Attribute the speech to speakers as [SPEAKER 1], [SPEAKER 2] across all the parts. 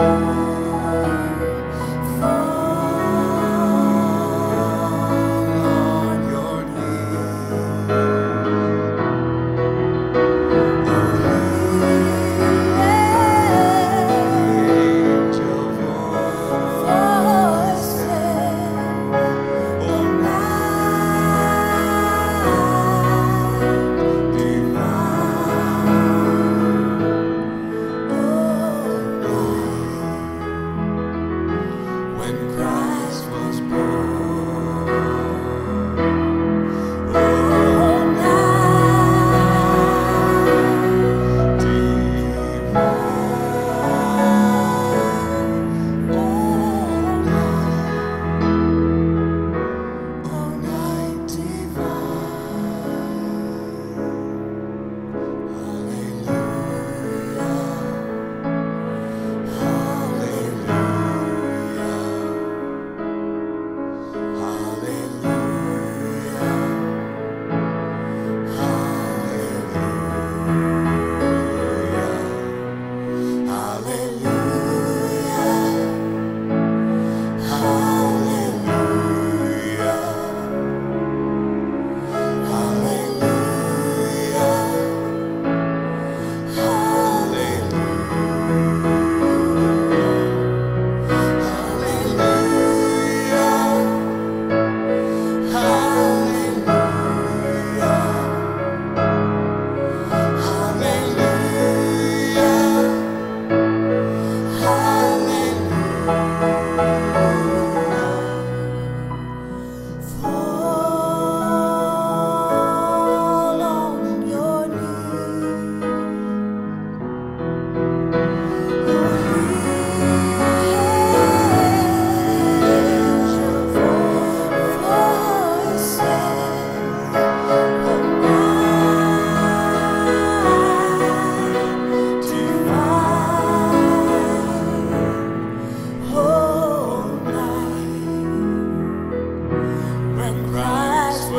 [SPEAKER 1] Música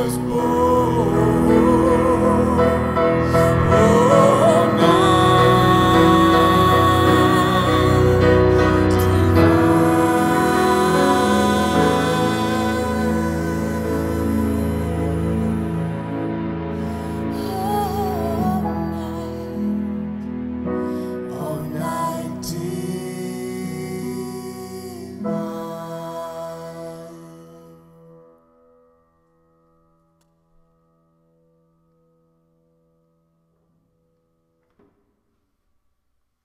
[SPEAKER 1] was born.